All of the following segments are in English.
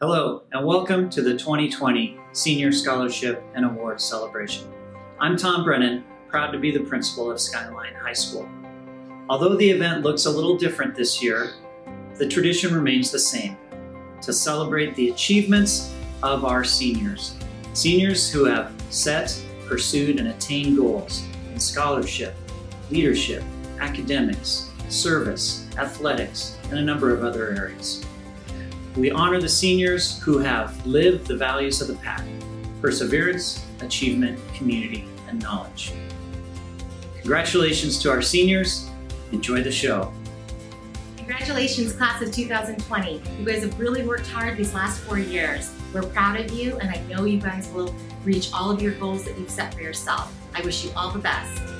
Hello, and welcome to the 2020 Senior Scholarship and Awards Celebration. I'm Tom Brennan, proud to be the principal of Skyline High School. Although the event looks a little different this year, the tradition remains the same to celebrate the achievements of our seniors. Seniors who have set, pursued, and attained goals in scholarship, leadership, academics, service, athletics, and a number of other areas. We honor the seniors who have lived the values of the pack perseverance, achievement, community, and knowledge. Congratulations to our seniors. Enjoy the show. Congratulations, class of 2020. You guys have really worked hard these last four years. We're proud of you, and I know you guys will reach all of your goals that you've set for yourself. I wish you all the best.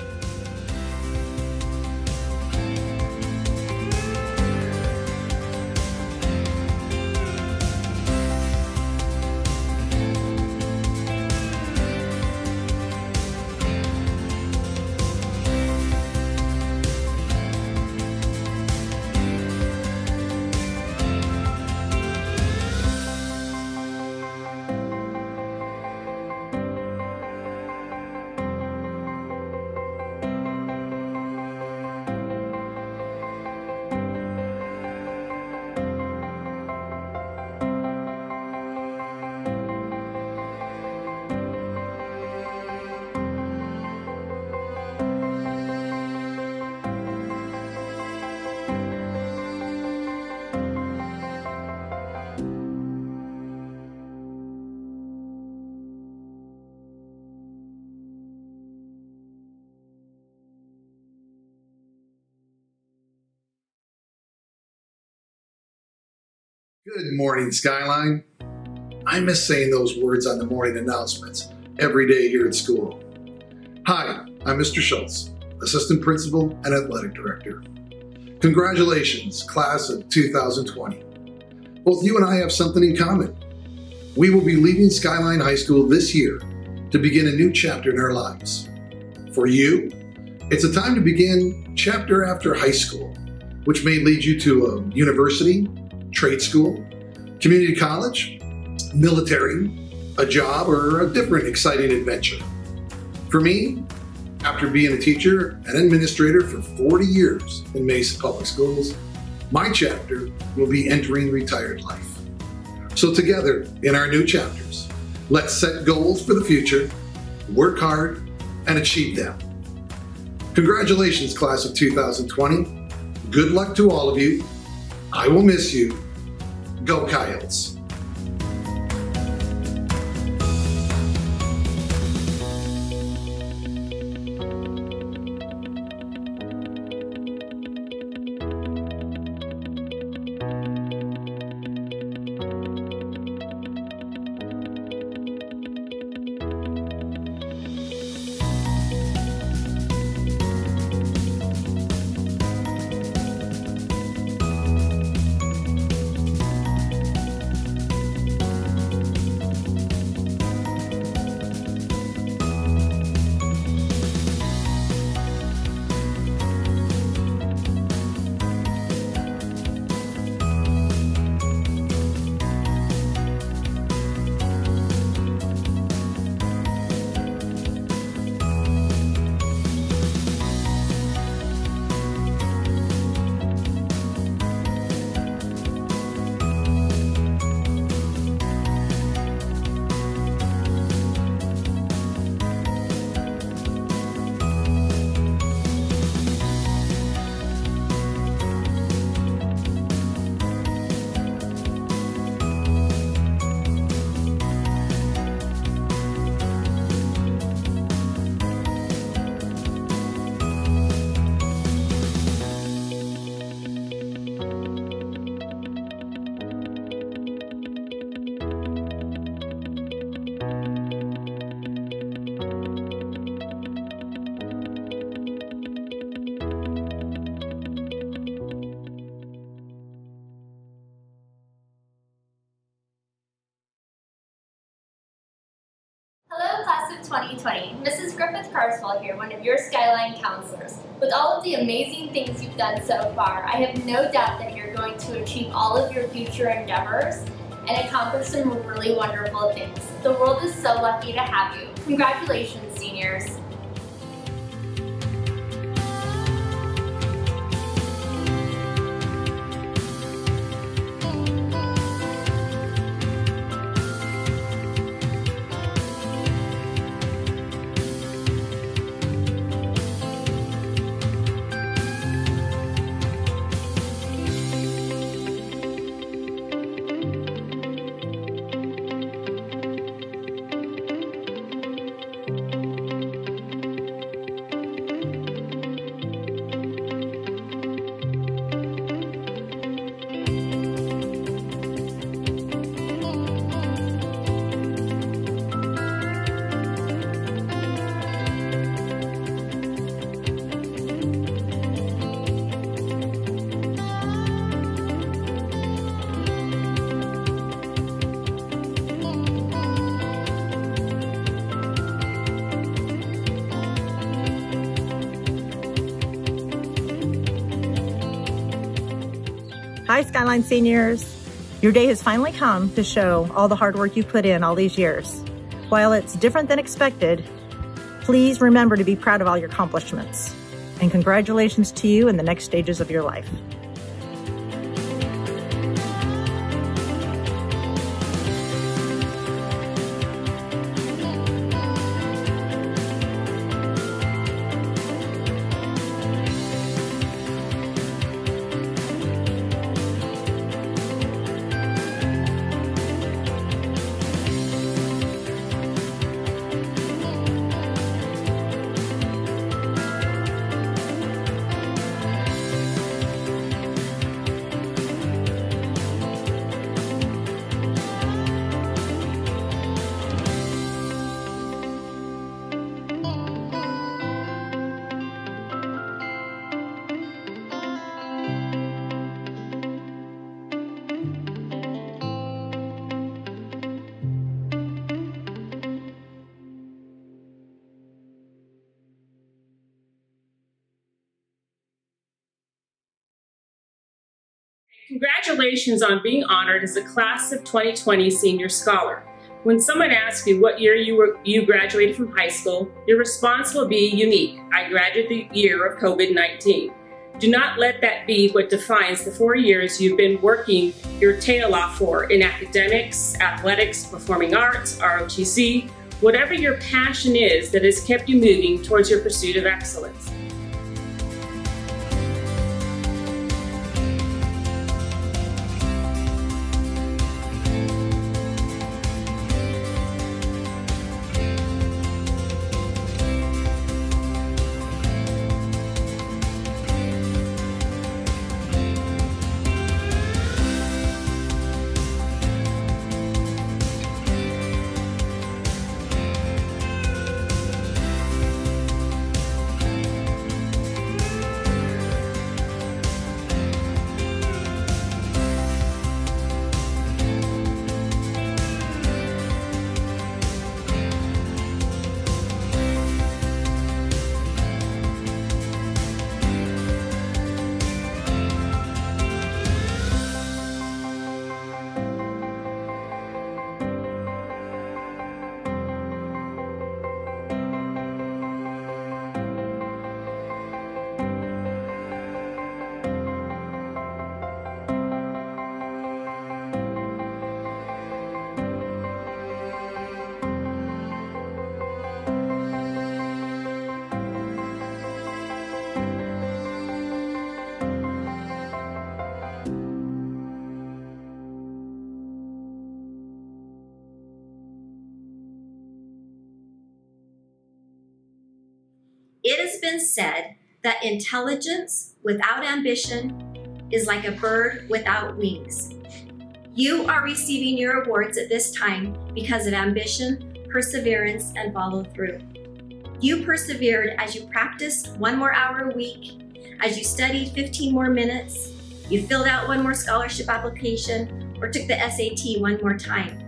Good morning, Skyline. I miss saying those words on the morning announcements every day here at school. Hi, I'm Mr. Schultz, Assistant Principal and Athletic Director. Congratulations, Class of 2020. Both you and I have something in common. We will be leaving Skyline High School this year to begin a new chapter in our lives. For you, it's a time to begin chapter after high school, which may lead you to a university, trade school, community college, military, a job, or a different exciting adventure. For me, after being a teacher and administrator for 40 years in Mesa Public Schools, my chapter will be entering retired life. So, together in our new chapters, let's set goals for the future, work hard, and achieve them. Congratulations, class of 2020. Good luck to all of you. I will miss you. Go Coyotes. 2020. Mrs. Griffith Carswell here, one of your Skyline counselors. With all of the amazing things you've done so far, I have no doubt that you're going to achieve all of your future endeavors. and accomplish some really wonderful things. The world is so lucky to have you. Congratulations, seniors. Hi, Skyline seniors. Your day has finally come to show all the hard work you put in all these years. While it's different than expected, please remember to be proud of all your accomplishments. And congratulations to you in the next stages of your life. Congratulations on being honored as a Class of 2020 Senior Scholar. When someone asks you what year you, were, you graduated from high school, your response will be unique. I graduated the year of COVID-19. Do not let that be what defines the four years you've been working your tail off for in academics, athletics, performing arts, ROTC, whatever your passion is that has kept you moving towards your pursuit of excellence. Been said that intelligence without ambition is like a bird without wings. You are receiving your awards at this time because of ambition, perseverance, and follow through. You persevered as you practiced one more hour a week, as you studied 15 more minutes, you filled out one more scholarship application, or took the SAT one more time.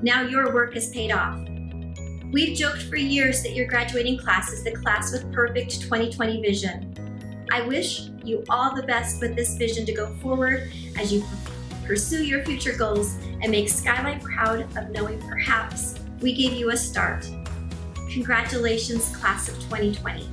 Now your work has paid off. We've joked for years that your graduating class is the class with perfect 2020 vision. I wish you all the best with this vision to go forward as you pursue your future goals and make Skyline proud of knowing perhaps we gave you a start. Congratulations, class of 2020.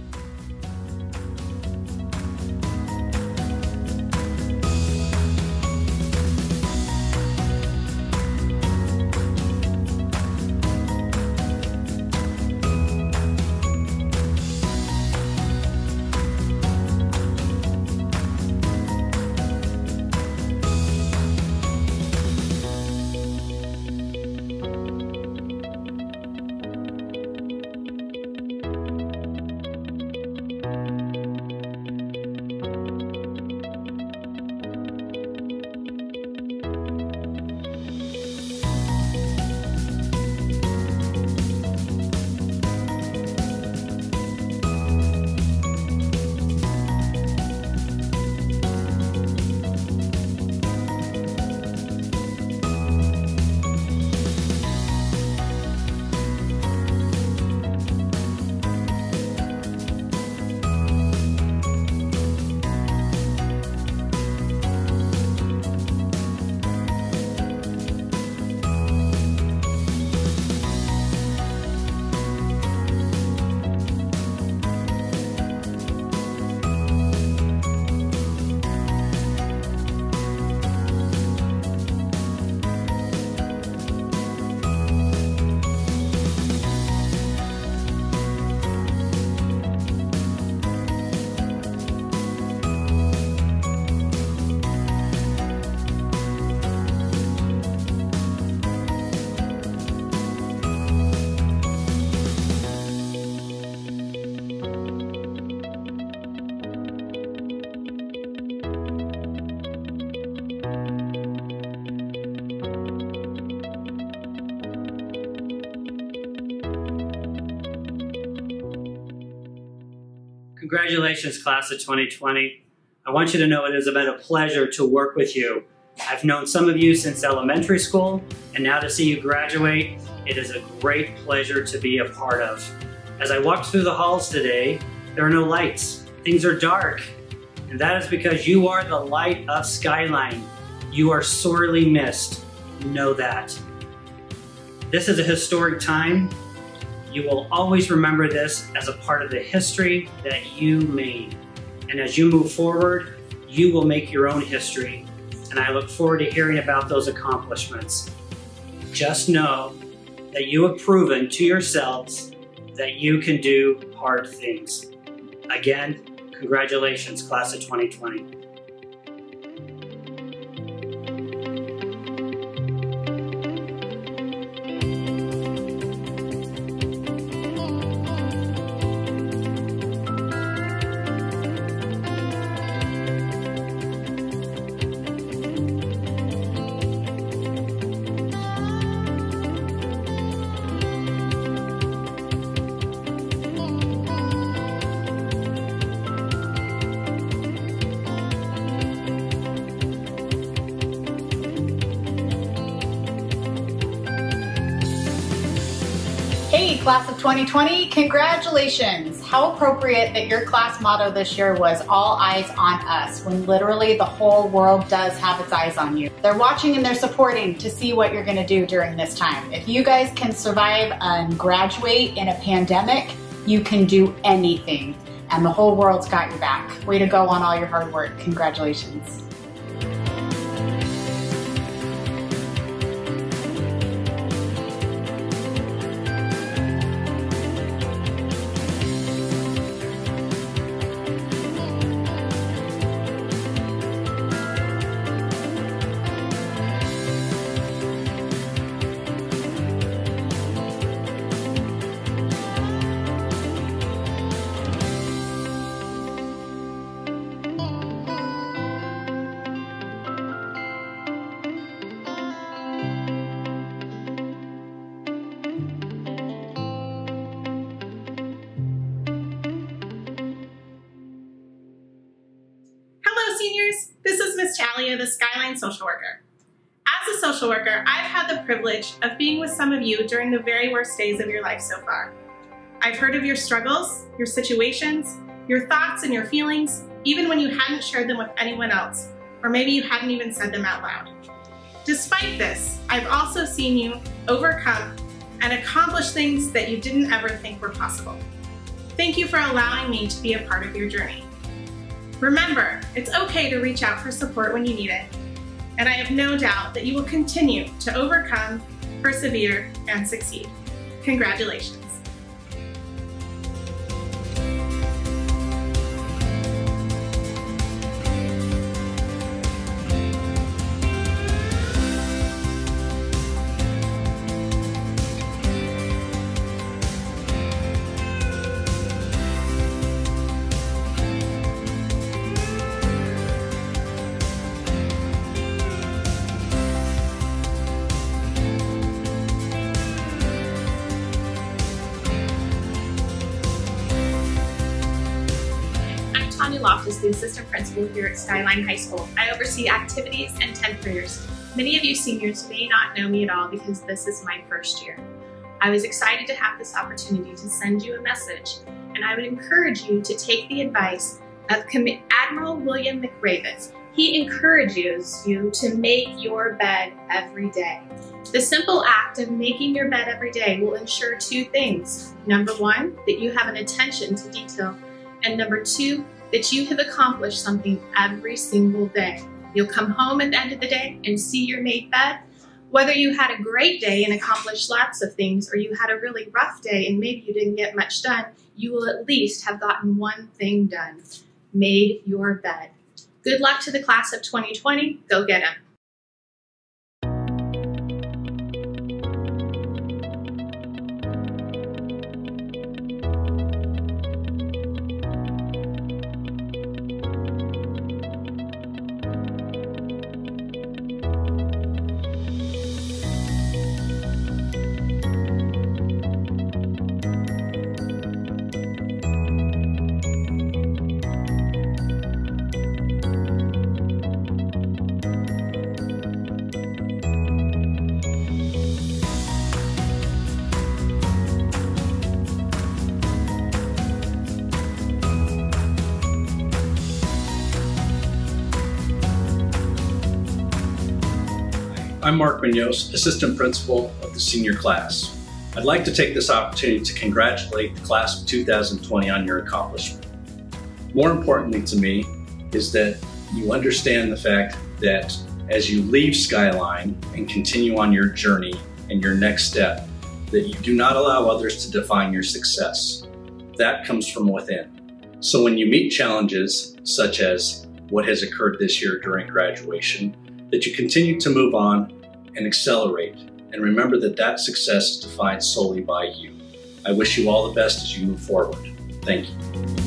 Congratulations, class of 2020. I want you to know it has been a pleasure to work with you. I've known some of you since elementary school, and now to see you graduate, it is a great pleasure to be a part of. As I walked through the halls today, there are no lights. Things are dark, and that is because you are the light of Skyline. You are sorely missed. Know that. This is a historic time, you will always remember this as a part of the history that you made. And as you move forward, you will make your own history. And I look forward to hearing about those accomplishments. Just know that you have proven to yourselves that you can do hard things. Again, congratulations, class of 2020. Class of 2020, congratulations. How appropriate that your class motto this year was all eyes on us when literally the whole world does have its eyes on you. They're watching and they're supporting to see what you're gonna do during this time. If you guys can survive and graduate in a pandemic, you can do anything and the whole world's got your back. Way to go on all your hard work. Congratulations. social worker. As a social worker, I've had the privilege of being with some of you during the very worst days of your life so far. I've heard of your struggles, your situations, your thoughts and your feelings, even when you hadn't shared them with anyone else, or maybe you hadn't even said them out loud. Despite this, I've also seen you overcome and accomplish things that you didn't ever think were possible. Thank you for allowing me to be a part of your journey. Remember, it's okay to reach out for support when you need it, and I have no doubt that you will continue to overcome, persevere, and succeed. Congratulations. The assistant principal here at Skyline High School. I oversee activities and 10th graders. Many of you seniors may not know me at all because this is my first year. I was excited to have this opportunity to send you a message, and I would encourage you to take the advice of Admiral William McRaven. He encourages you to make your bed every day. The simple act of making your bed every day will ensure two things. Number one, that you have an attention to detail and number two, that you have accomplished something every single day. You'll come home at the end of the day and see your made bed. Whether you had a great day and accomplished lots of things, or you had a really rough day and maybe you didn't get much done, you will at least have gotten one thing done made your bed. Good luck to the class of 2020. Go get them. I'm Mark Munoz, Assistant Principal of the senior class. I'd like to take this opportunity to congratulate the class of 2020 on your accomplishment. More importantly to me is that you understand the fact that as you leave Skyline and continue on your journey and your next step, that you do not allow others to define your success. That comes from within. So when you meet challenges such as what has occurred this year during graduation, that you continue to move on and accelerate and remember that that success is defined solely by you. I wish you all the best as you move forward. Thank you.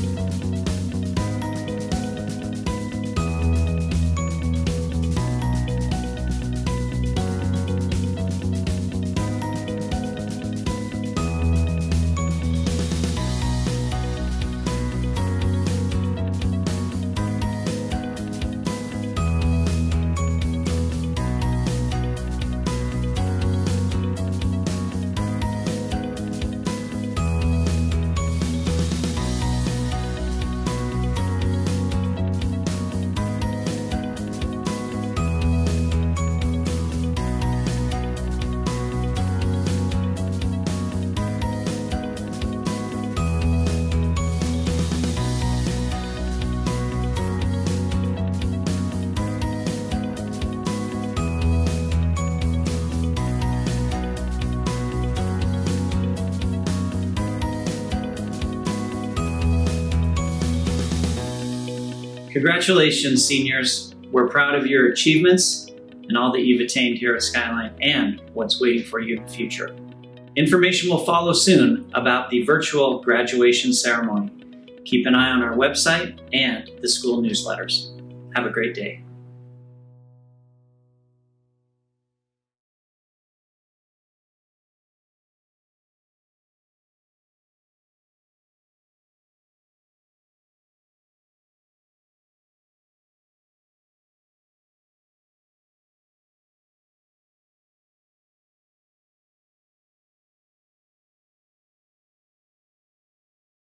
Congratulations, seniors. We're proud of your achievements and all that you've attained here at Skyline and what's waiting for you in the future. Information will follow soon about the virtual graduation ceremony. Keep an eye on our website and the school newsletters. Have a great day.